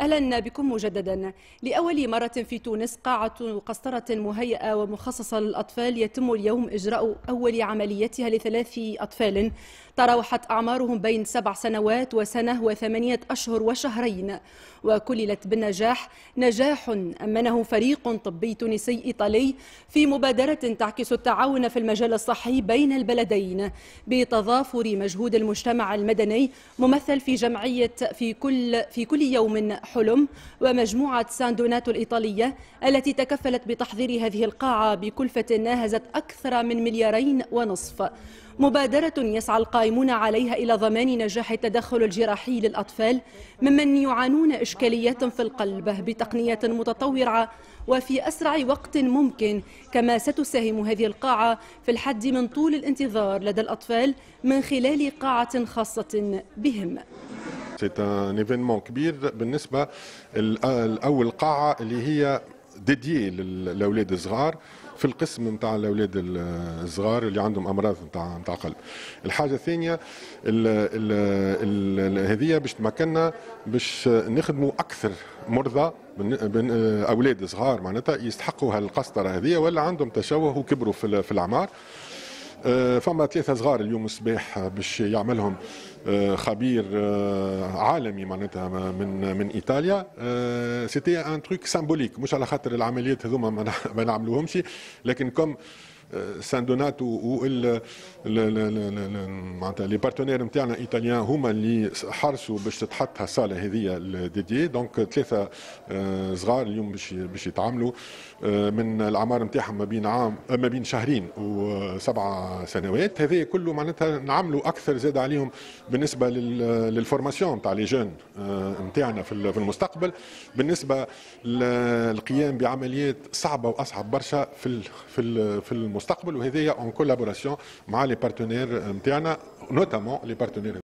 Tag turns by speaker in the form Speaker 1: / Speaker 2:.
Speaker 1: أهلا بكم مجددا. لأول مرة في تونس قاعة قسطرة مهيئة ومخصصة للأطفال يتم اليوم إجراء أول عمليتها لثلاث أطفال. تراوحت أعمارهم بين سبع سنوات وسنة وثمانية أشهر وشهرين. وكللت بالنجاح. نجاح أمنه فريق طبي تونسي إيطالي في مبادرة تعكس التعاون في المجال الصحي بين البلدين. بتضافر مجهود المجتمع المدني ممثل في جمعية في كل في كل يوم حلم ومجموعة سان دوناتو الإيطالية التي تكفلت بتحضير هذه القاعة بكلفة ناهزت أكثر من مليارين ونصف. مبادرة يسعى القائمون عليها إلى ضمان نجاح التدخل الجراحي للأطفال ممن يعانون إشكاليات في القلب بتقنية متطورة وفي أسرع وقت ممكن كما ستساهم هذه القاعة في الحد من طول الانتظار لدى الأطفال من خلال قاعة خاصة بهم.
Speaker 2: c'est un événement كبير بالنسبة الأول قاعة اللي هي dédiée للاولاد الصغار في القسم نتاع الأولاد الصغار اللي عندهم أمراض نتاع نتاع قلب. الحاجة الثانية هذه باش تمكننا باش نخدموا أكثر مرضى من أولاد صغار معناتها يستحقوا هالقسطرة هذه ولا عندهم تشوه وكبروا في الأعمار. فما ثلاثة صغار اليوم الصباح باش يعملهم آه، خبير آه، عالمي معناتها من من إيطاليا. c'était un truc symbolique مش على خاطر العمليات هذوما ما نعملوهمش لكن comme c'est un donateur و معناتها les partenaires نتاعنا italiens هما اللي حرصوا باش تتحط هالصاله هذه dédiée donc ثلاثة صغار اليوم باش باش يتعاملوا من الاعمار نتاعهم ما بين عام ما بين شهرين وسبع سنوات هذا كله معناتها نعملوا أكثر زاد عليهم بالنسبة لل formation نتاع les jeunes نتاعنا في المستقبل بالنسبة للقيام بعمليات صعبه واصعب برشا في في المستقبل وهذايا en collaboration مع les partenaires نتاعنا notamment les partenaires